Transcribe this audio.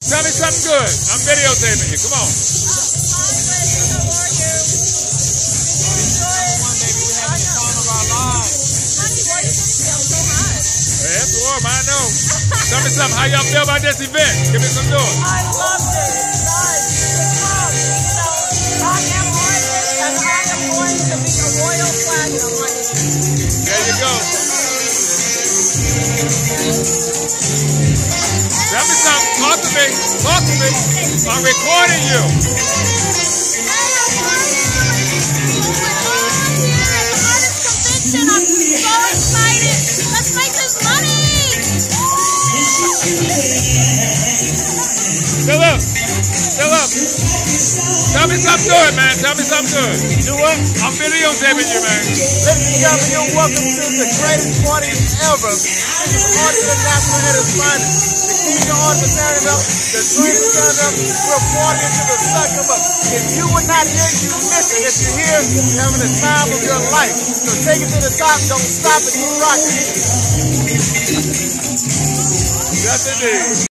Tell me something good. I'm videotaping you. Come on. That's warm, I know. Tell me something. How y'all feel about this event? Give me some noise. I love it. Guys, come. So, I am Ardyss and I am going to be a royal platinum. There you go. Talk to me. I'm recording you. I'm so excited. Let's make this money. Still up. Still up. Tell me something good, man. Tell me something good. Do what? I'm videotaping you, man. Ladies and gentlemen, you're welcome to the greatest party ever. This is Ardyss International at its finest. The Kingdom Arts are standing up, the are standing up, we're partying to the come up. If you were not here, you missed it. If you're here, you're having the time of your life. So take it to the top, don't stop it, keep rocking. Yes, indeed.